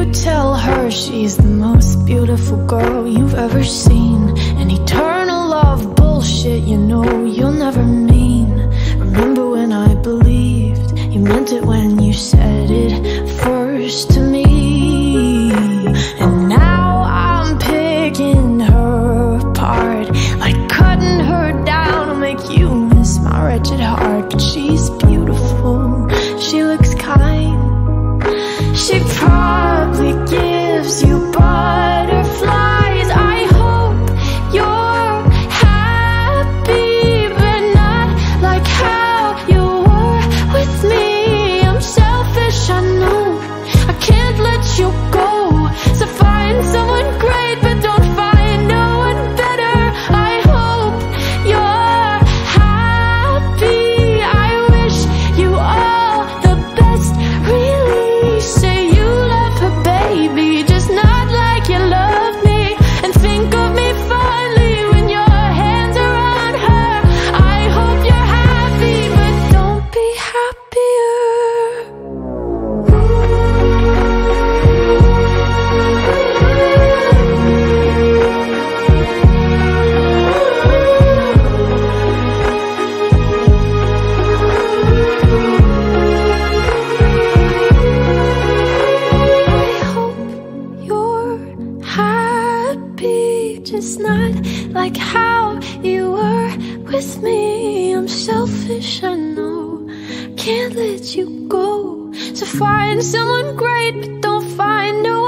you tell her she's the most beautiful girl you've ever seen? An eternal love bullshit, you know you'll never mean. Remember when I believed you meant it when happy, just not like how you were with me. I'm selfish, I know. Can't let you go. So find someone great, but don't find no